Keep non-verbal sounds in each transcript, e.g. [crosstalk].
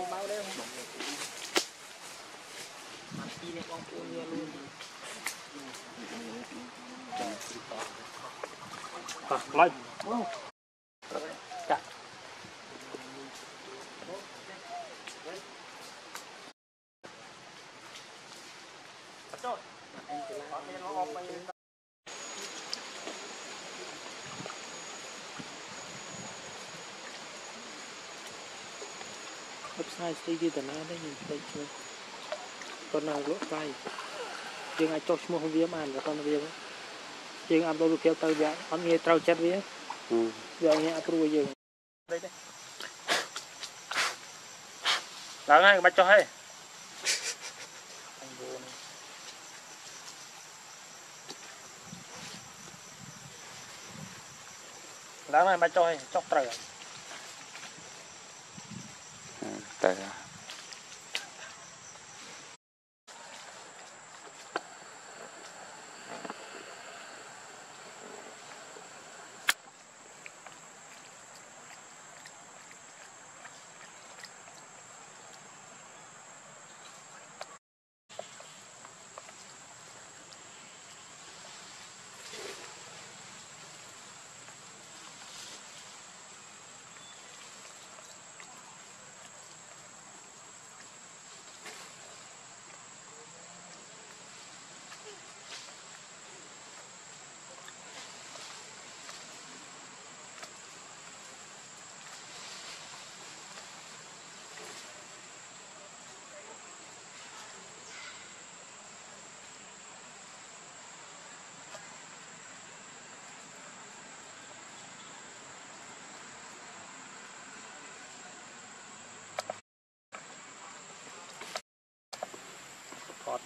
mua máu đấy không mà chi này con mua nhiều luôn à, lên ស្អីវាតាណាដែរខ្ញុំភ្លេចឈ្មោះប៉ុន្តែលក់ថ្លៃយើងអាចចុះឈ្មោះវាបានតែប៉ុន្តែវាយើងអាប់ឡូតរូបភាពទៅវាអត់ងាយត្រូវចិត្តវាវាអត់ងាយអាប់ព្រូវយើង đây đây ឡើងហើយបាច់ចុះហើយ anh vô này ឡើងហើយបាច់ចុះហើយចុះត្រូវហើយ ទៅថ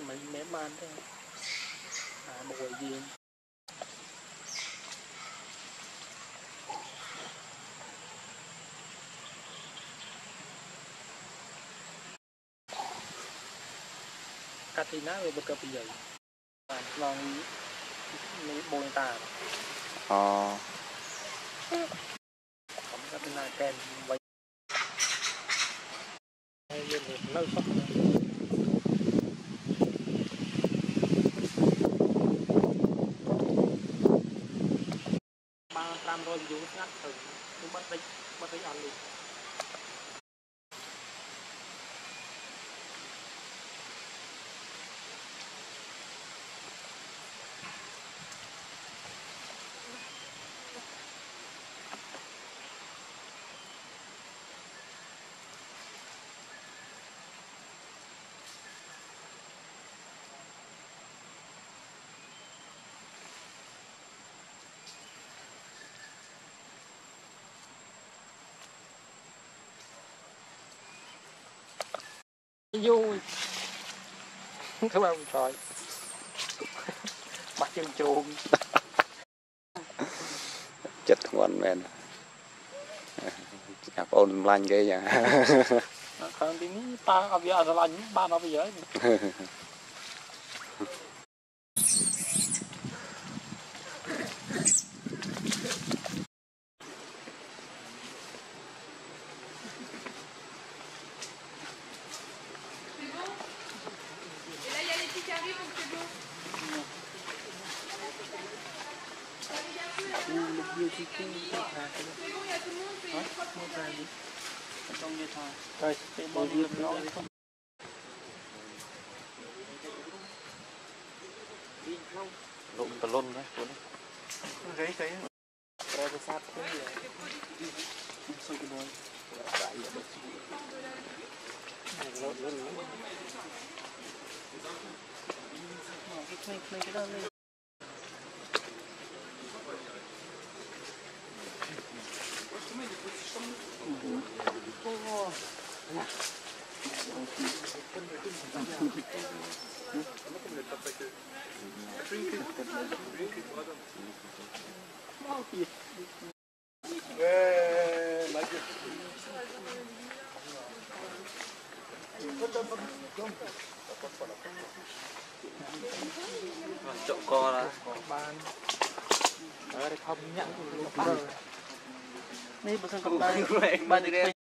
mình mẻ man thế à, một quầy viên Katina về bất cập bây giờ à, non mấy bồn tà ờ. Katina kem vậy. Nó không យូយធ្វើឲ្យក្រោយបាក់ជើងជោមចិត្តធ្ងន់មែនអាប្អូនសម្លាញ់គេយ៉ាងខាងទីនេះប៉ាអត់វាអត់សម្លាញ់បានអត់វាហើយ Aduh.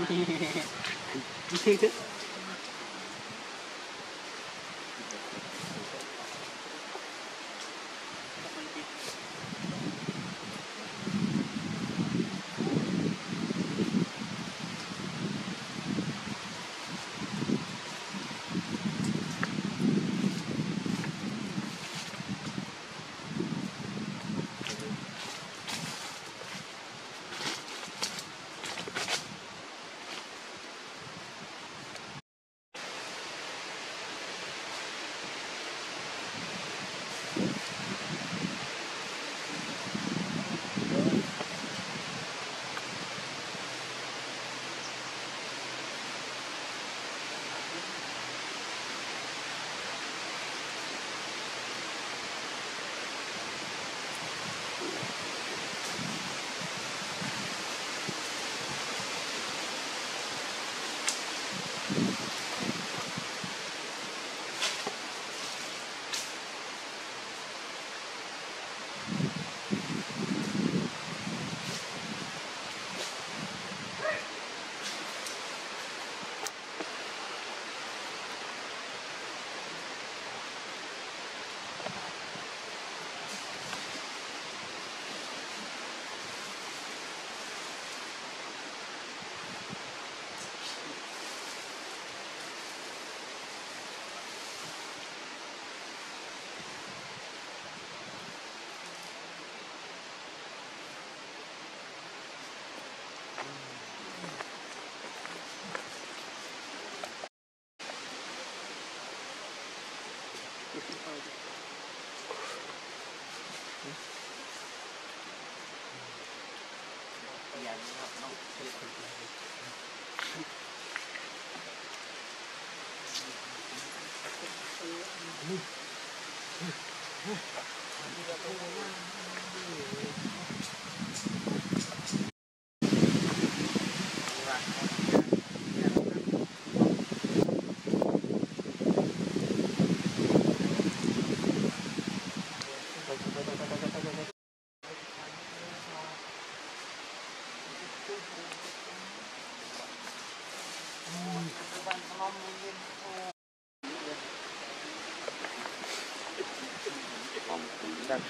見て見て。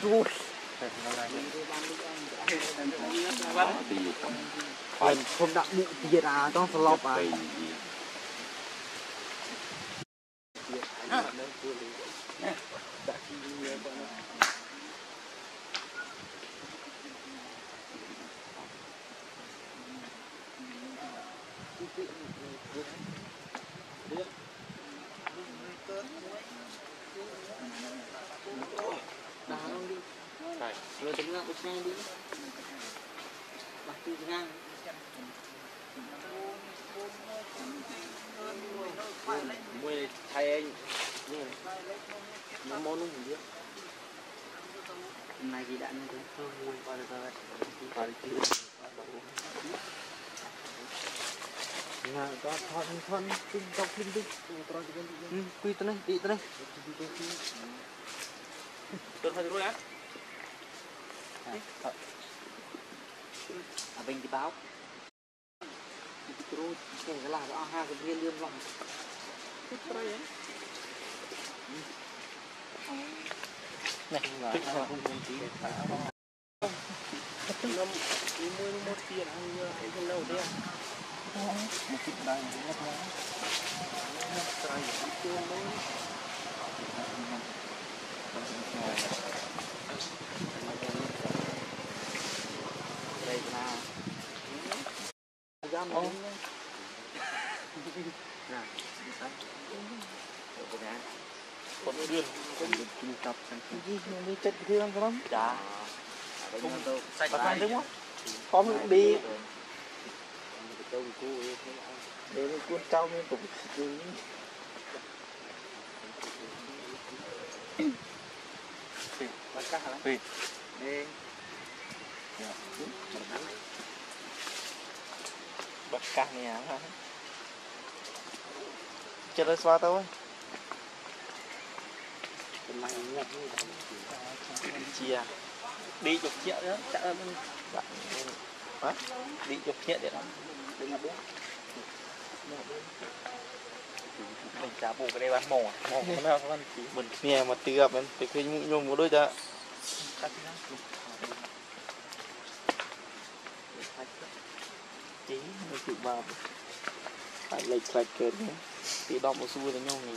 durch. Mình không đặt mũ tìa ra trong sọ lọc à thân tinh tộc linh tinh quy tới đây đi tới đây. Tuần hơi á à, à bên à, thì báo. Rồi kể cái là đó ha cái viên lương lòng này không? Muốn tí năm một tiền ăn cái lâu đấy Một chút đây một chút đó. Trái cái tiêu mới. ត្រីណាយ៉ាំអូណាទៅទៅណា Còn đường ខ្ញុំជិះកាប់ខាងទី យីខ្ញុំមានចិត្តគ្រឿងក្រុម ចាខ្ញុំទៅសាច់ បាត់ខាងទៅមកខំឌី đông cu đấy là cuốn cao nên cũng Sí, acá, sí. Bắt cá nè hả? Chết rồi xóa tao. Chia. Đi chục triệu đó chắc là mình. Đi chục triệu đấy. đó. ដូចណាបង Đi mình trả bù cái đây bán mỏ mỏ cái nào các bạn chỉ mình nè mà tưa mình phải khi nhung một đôi ta chỉ nó chịu vào phải lấy lại kẹt nhé thì đọc một xu thì nhung này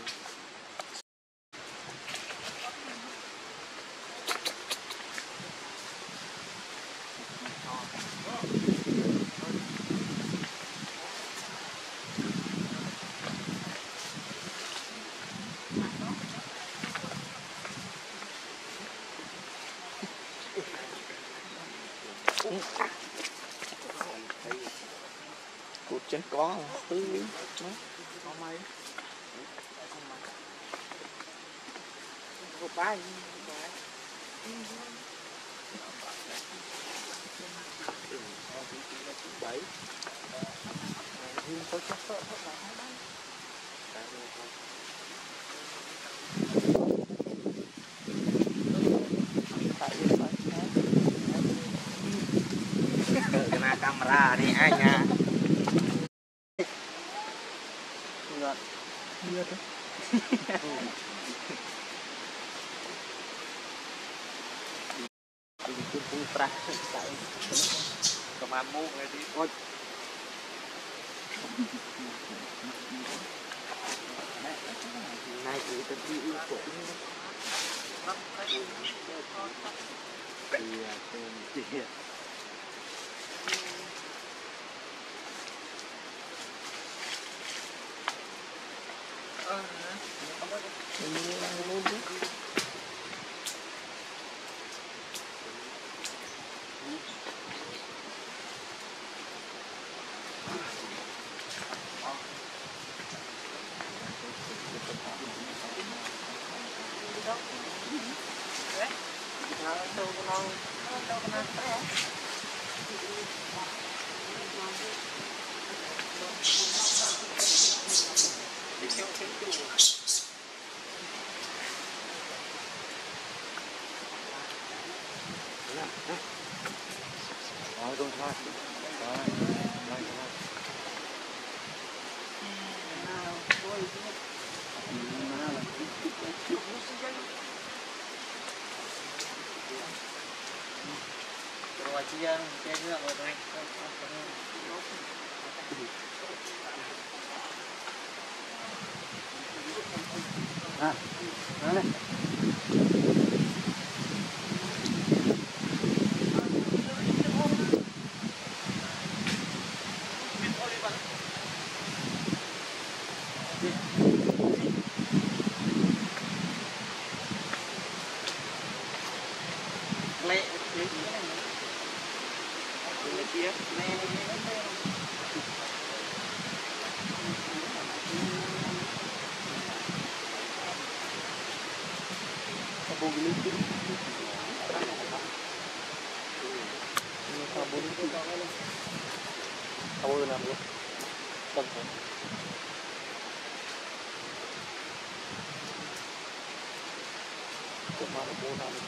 ta phu pra an mua ngay đi ôi này cứ tự đi yêu cổ thì thì Rồi luôn thôi. Rồi. Rồi. Rồi rồi chia chia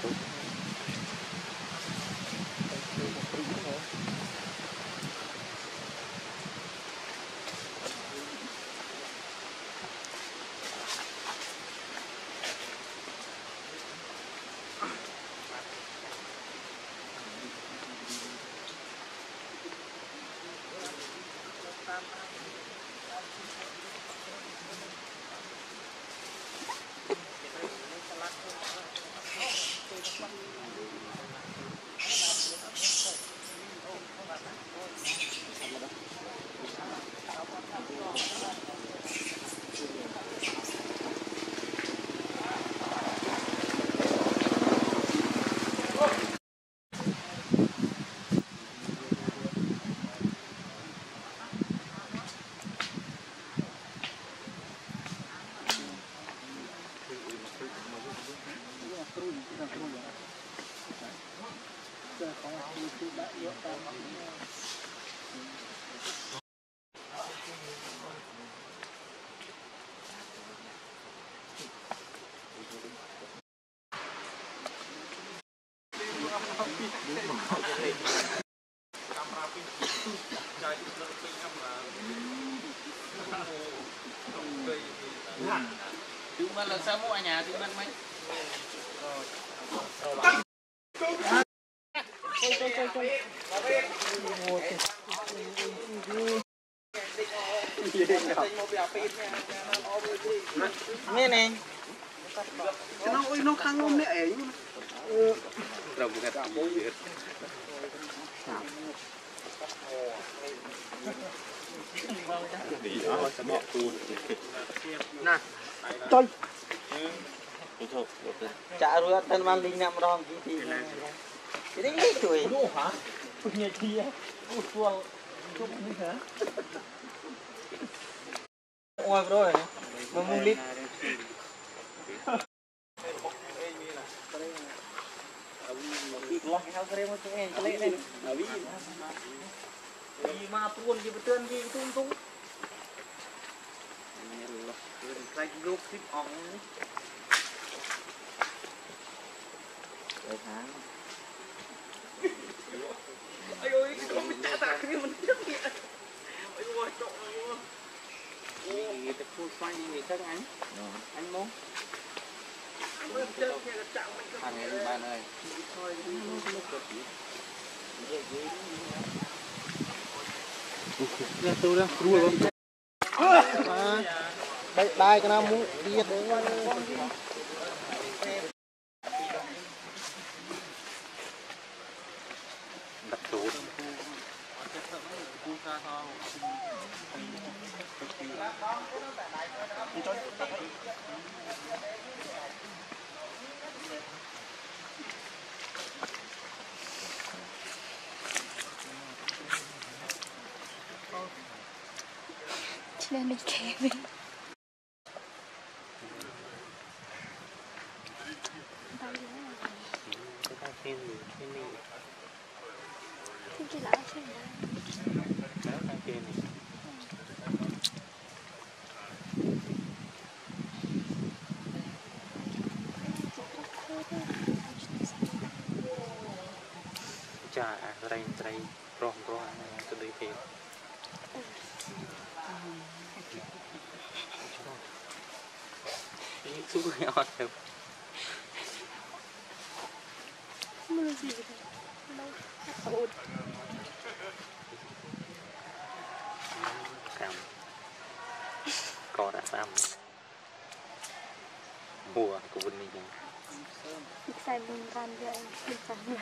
あ。là sau mua ở nhà thì bên mấy มาลิงน้ำร้องกี่ทีนะจะได้ไม่ช่ยลูกหาปุ่นใหญ่ทีอะกูช่วงชุกนี่ฮะอ้วนด้วยมันมุ้งลิตีกล็อกเขาเรียกว่าตัเองเล่เลยวิ่วิ่มาปวนกี่เตือนกี่ตุ้งตุ้งใครลูกคลิปอ่อง cuối tháng. Ôi ôi con mình ta ta cái mình rất nhẹ ôi ôi trộn người ta phun xoay như người khác anh anh muốn thằng này bạn ơi. Nè, tôi đang rùa luôn. Bài bài cái nào muốn đi. đi thôi chị đang. ត្រីប្រុសប្រុសទៅដូចគេនេះគឺអត់ទៅមើលជីវិតនៅអូតកម្មកោរអាសាមហួរកូននេះចឹងខ្សែមុនរ៉ាន់យកអីខ្សែមុន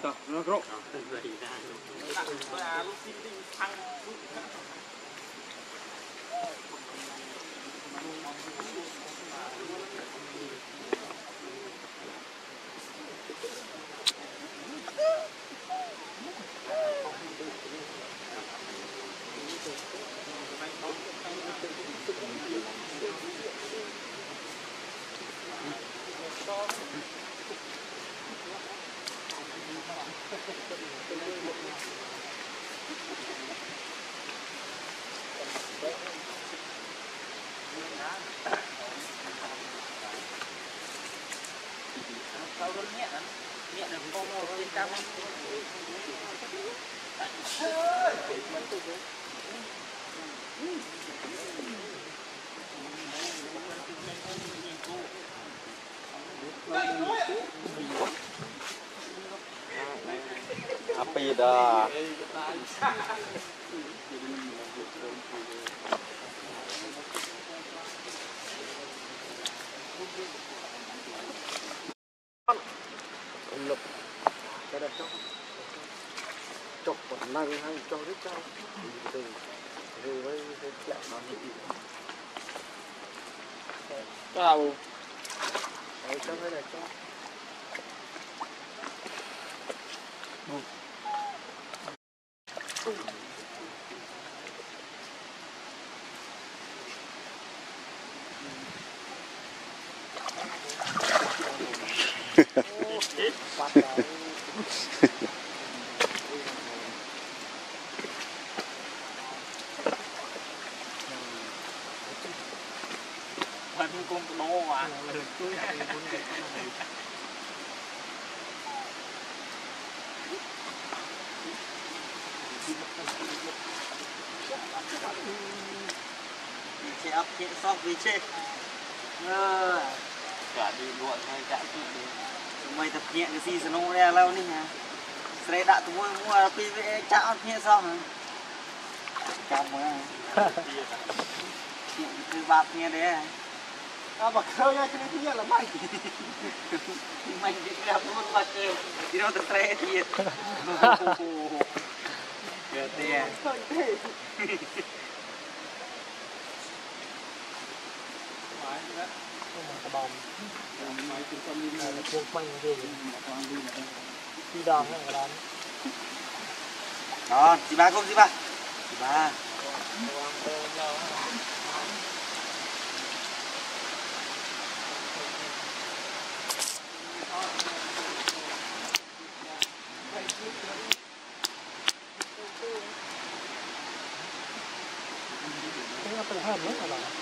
Dah, nak kerok. Dah, dah. Apa dah? Còn năng hay cho rất cao từ từ với cái chạm nó như vậy Tahu. đấy cho cái này cho គេអត់ជាសោះវាចេះអឺកាឌីលក់ហើយចាក់ទីសម័យតែភ្នាក់គឺស៊ីសនុដែរឥឡូវនេះណាស្រីដាក់ទៅមួយមួយពីវាចាក់អត់ភ្នាក់សោះចាំមើលគឺបាត់គ្នាដែរអើបើឃើញឲ្យគ្នាទៀតល្មៃមិននិយាយប្រាប់មុនបាត់ទេទីរត់ទៅត្រេទៀត Good, yeah. Ra một mặt kêu Đi đâu tập tre thiệt Kìa tìa khơi thế là buộc mình gì đi đòn này cái đó Đó, chị ba không chị ba? Chị ba. Nó từ hơn nữa là Rồi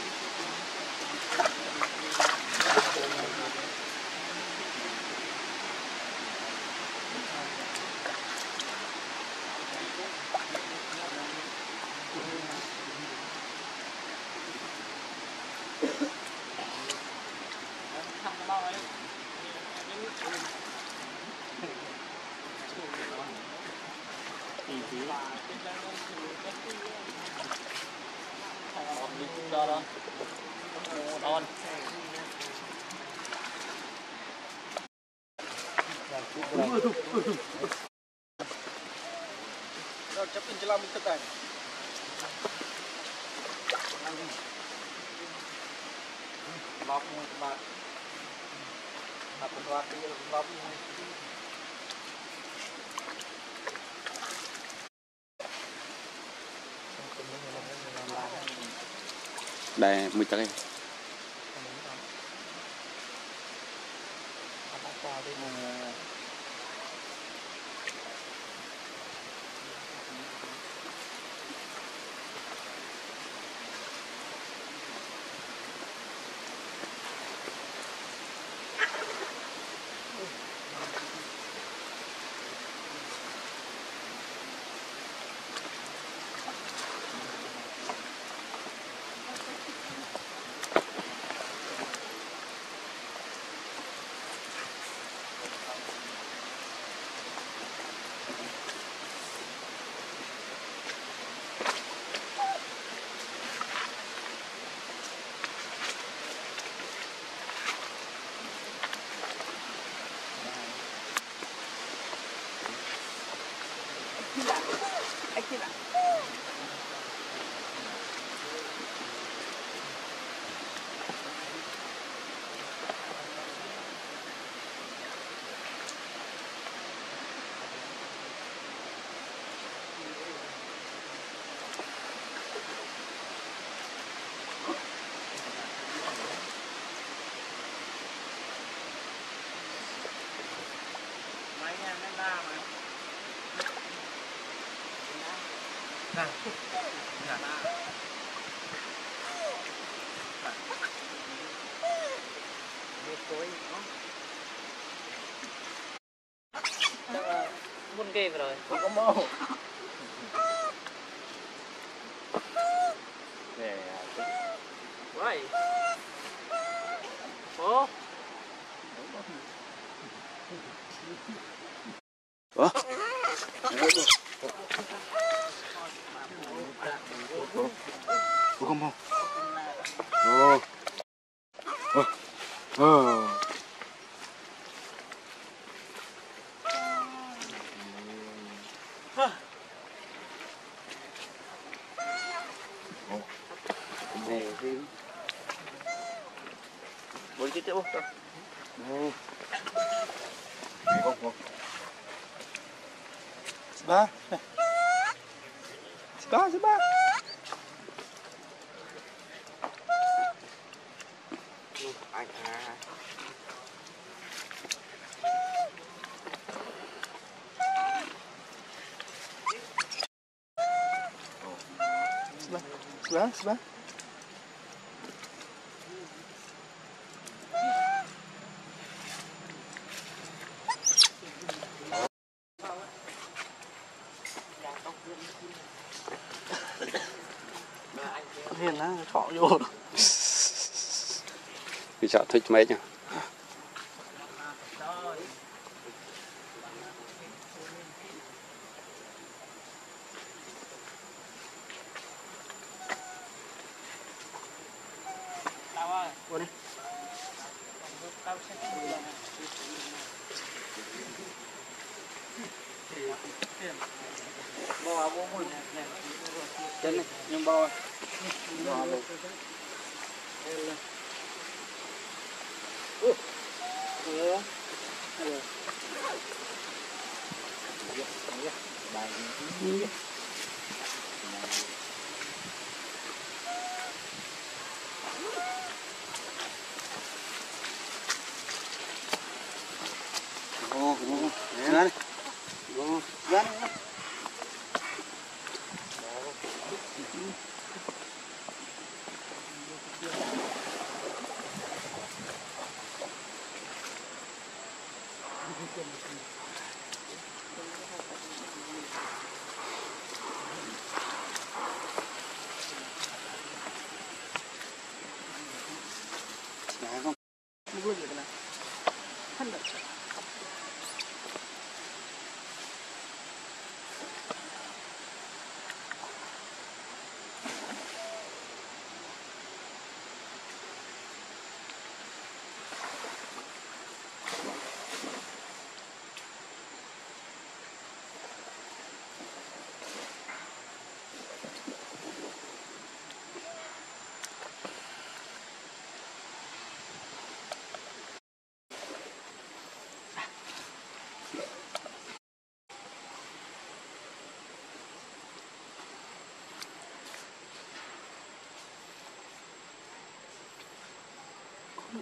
Đây, mùi chắc Nào. Muốn ghê rồi. Không có màu. cek bawah tu. Sebah. Sebah, sebah. Sebah, sebah. សក់ធុចថ្មែក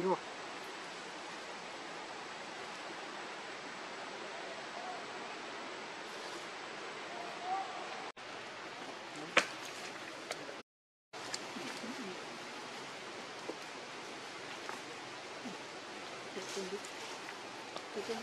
色。ここ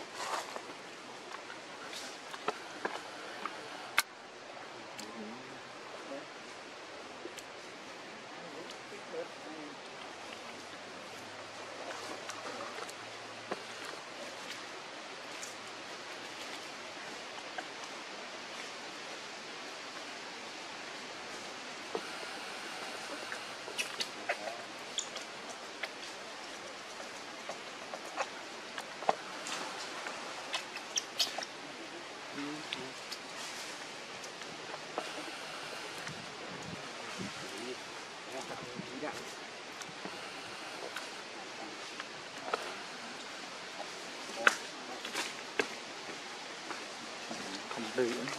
ấy không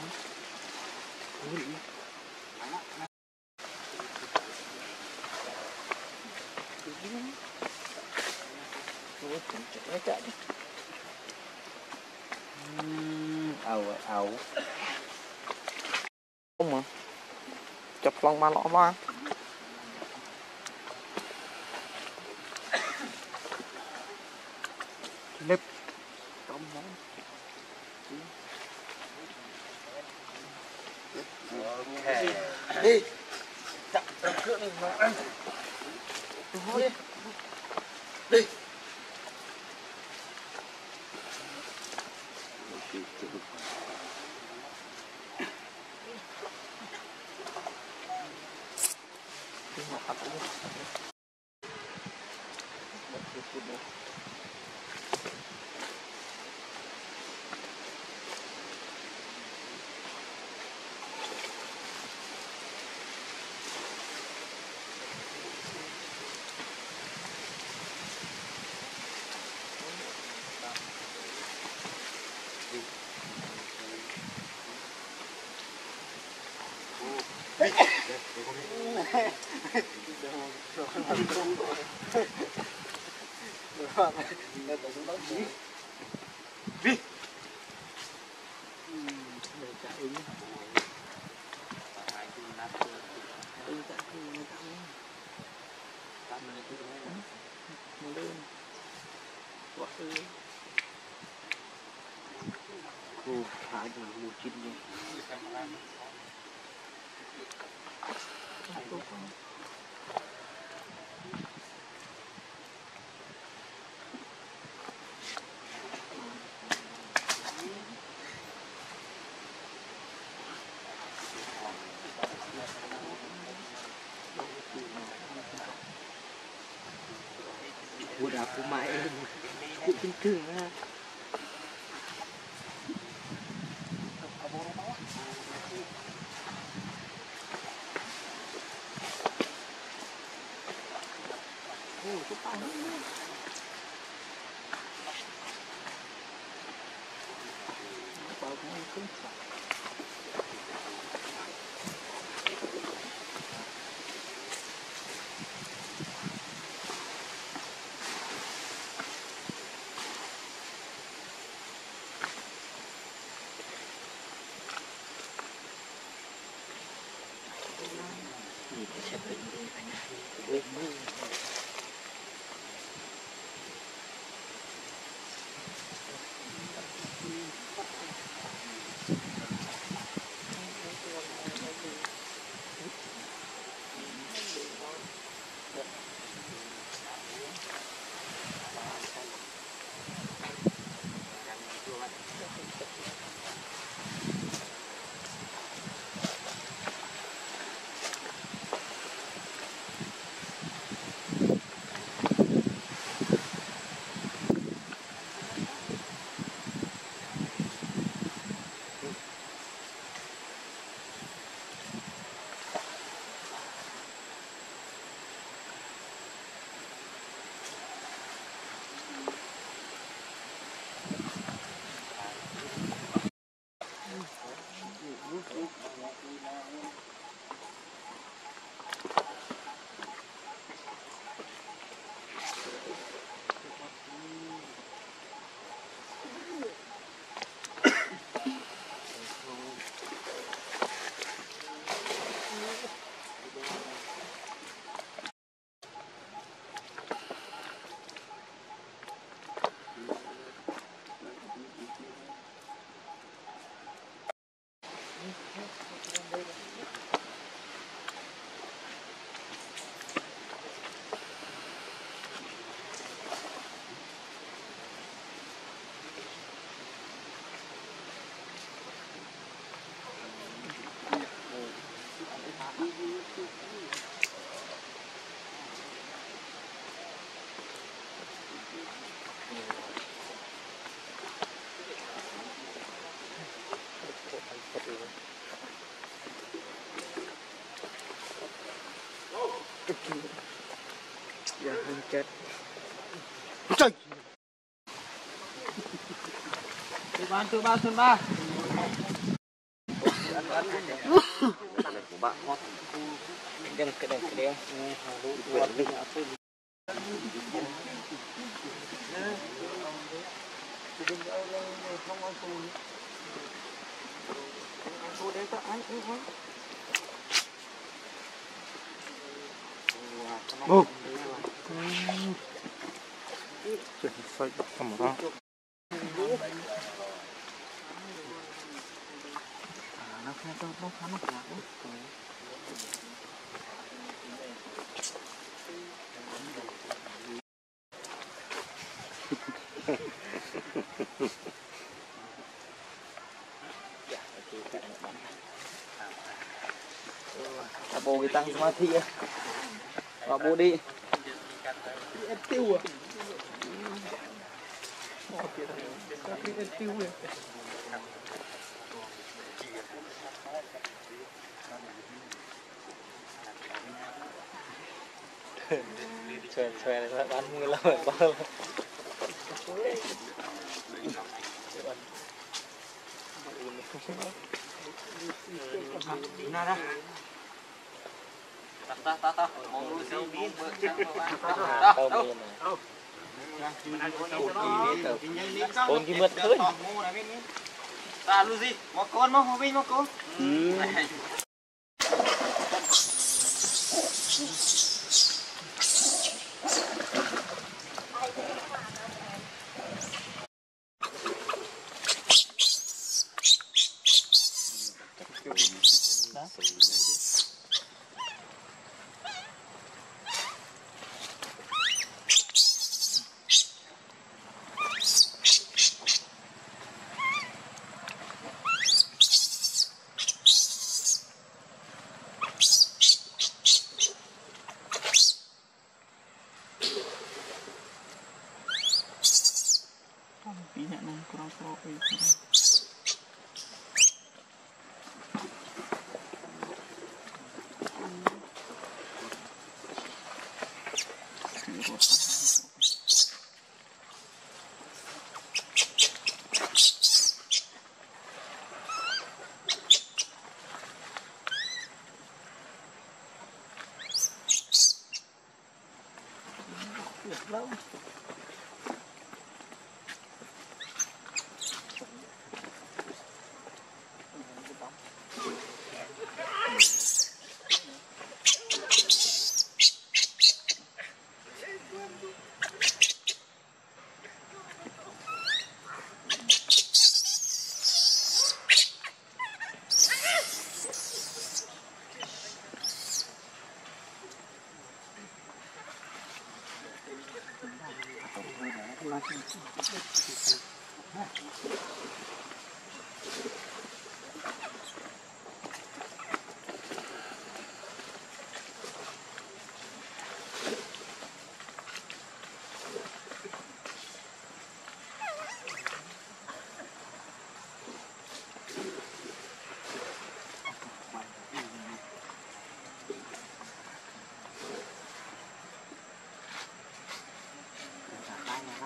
ẩu ẩu không mà. Chụp lòng mà lọ mà. Cô thả cho một chín đi Udah aku main, aku penting lah. Dạ, anh chết. Trời. Từ ban từ ban từ ba. của bạn ngon. Cái này, cái này, cái này. Nó khai to nó khá nó khá. Bộ cái tăng samadhi á. Và bộ đi. Tiêu à? Chơi chơi này bán mưa lắm rồi bao lâu. Nào đó. Ta ta ta ta, mong lu si bin bơ chăng ta. Đâu miền này. Con cái mượt khơi. Ta lu gì? Một con mà, một bên một con. [laughs] load.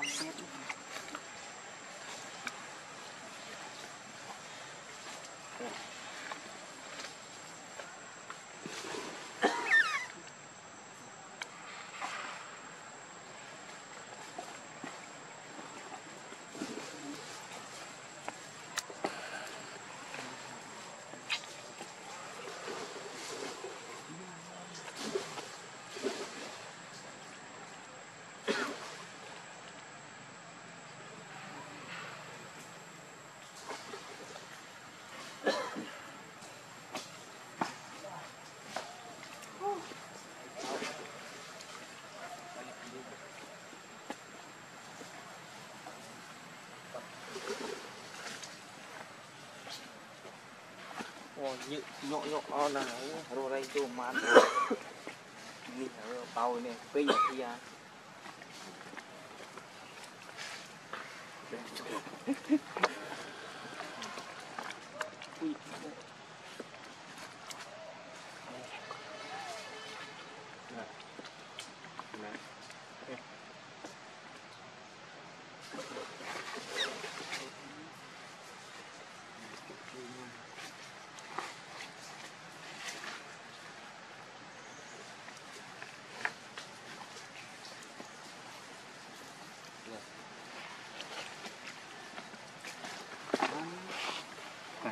Shit. ញឹកញក់ញក់អស់ណាស់រស់រែងទូម៉ាត់នេះបោនេះពេញអា Thank you.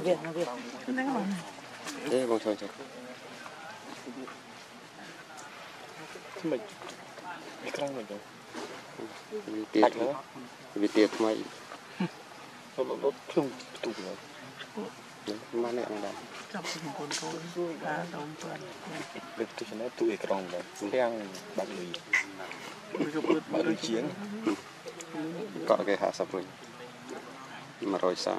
đấy Hà bóng Việt, Hà soi Việt, Hà Việt. đấy bóng soi chạy mình cái con mình rồi vì tiệt Tạch nữa vì tiệt mày nó nó nó thương tụt rồi đấy mà nè mà đàn ចាប់ពីកូនកូនជួយបានដុំបាន được tôi cho nó tụi cái con rồi đang bạn lì ឬក៏ពើ bạn lì chiến có cái hạ sập rồi mà rồi sao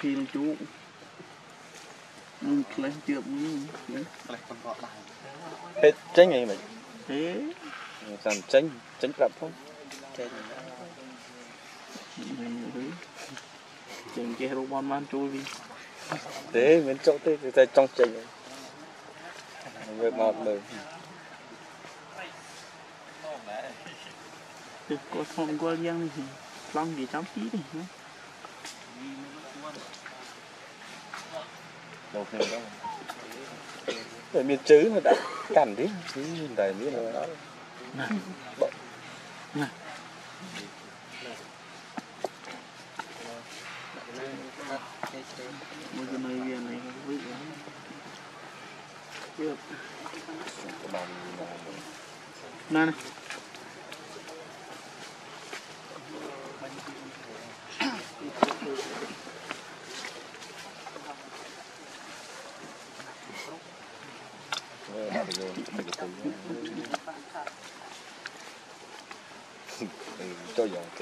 phiên chú. Lấy chưa hết tránh gì mày thế. Làm tránh tránh rập không chừng kia robot man chui đi. Thế mình trong thế thì trong chừng về một được có thông qua giang thì long gì chấm tí đi đâu tiên đâu. Để miền chữ mà đã cản đi chứ nhìn đầy miếng đó. Này. Viên này. Nè nè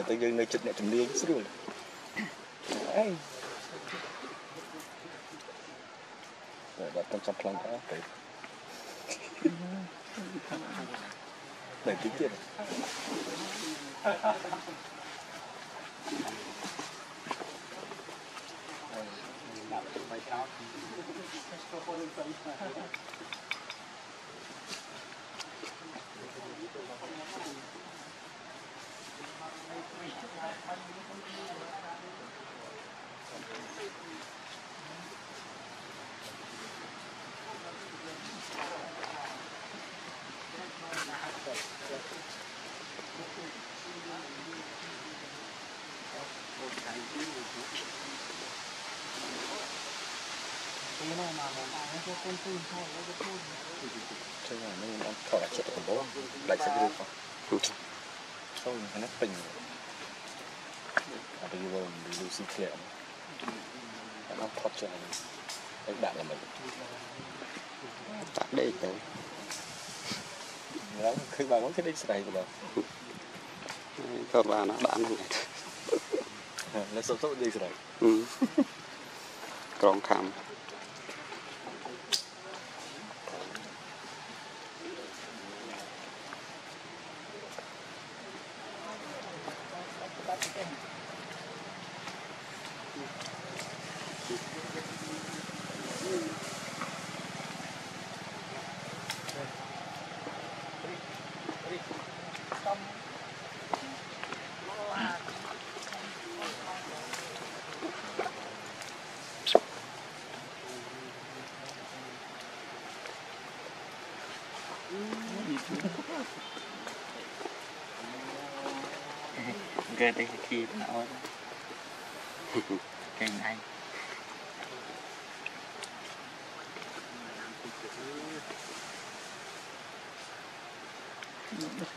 ទៅយើងនៅចិត្តអ្នកជំនាញស្រួលអីតែបាត់ទៅចាប់ខ្លាំងដែរទៅតែតិចទៀតបាយក្រោយចូលពលទៅទៅ cho giờ cái tới dương nơi chụp nhẹ trầm liên ចូលខាងនេះពេញអត់យល់លូស៊ីក្លែមអត់ខត់ចឹងឯងដាក់ល្មិចដាក់ដេកទៅឡើងឃើញបាទមកគេដេកស្រីទៅដល់ក៏បានដាក់ហ្នឹងឯងលើសុំសុំដេកស្រីក្រងខំ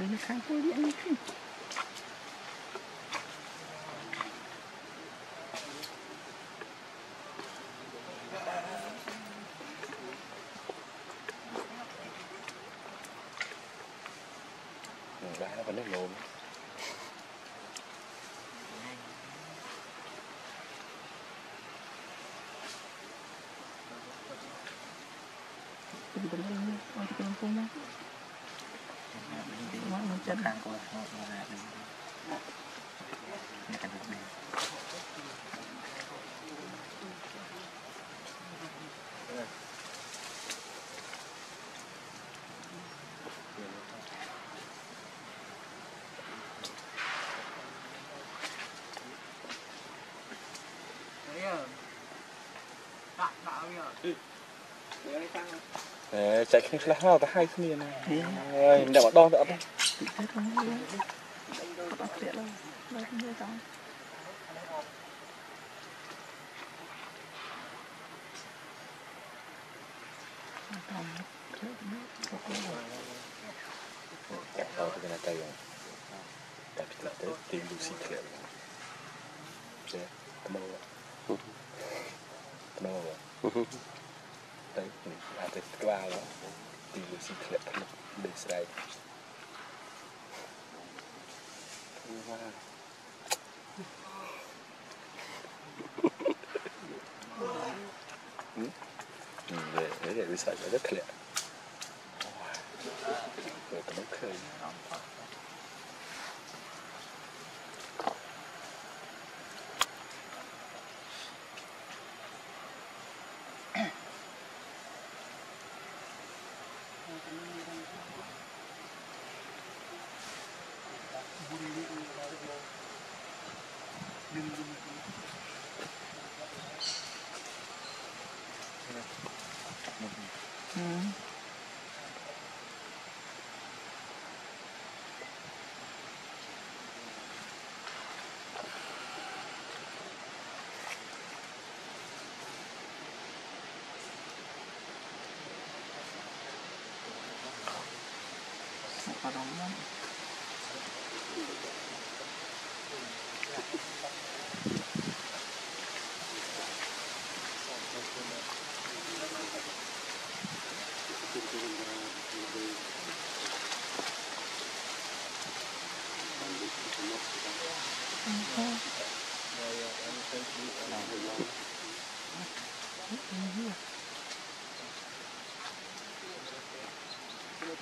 nó khá vô điện khá. Đã và nước lồn. Hãy subscribe cho kênh Ghiền Mì Gõ chất hàng của họ là đừng. Này cần được này. Nè, chạy cái lá hoa ta hai cái này Ơi, đừng đo đấy Cả tao thì cái này cây rồi Cả cái này tới tìm Lucy Thiện Sẽ, tao mơ Tao mơ rồi Đấy, à tới cái ba đó Tìm Lucy Thiện Để sợi Wow. Ừ, để để để research nó rất lẹ rồi tao nó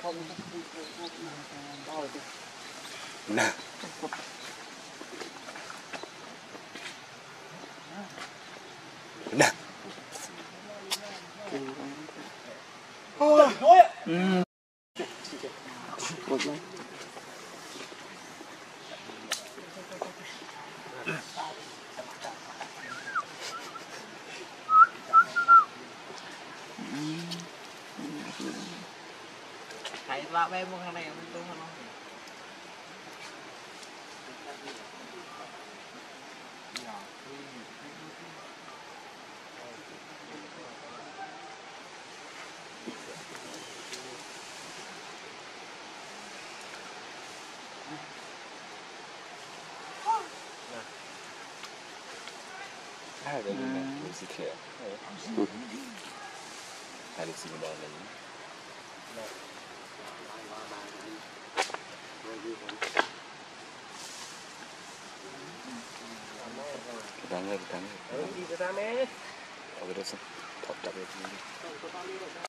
khơi nè nè Thầy vào bên mua thằng này mình tung nó. hai तग्त कि लत दोगने समया भरदी हो नहा dura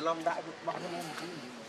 cái lông đại bọn bóng nó một cái